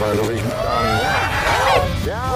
finally. Yeah.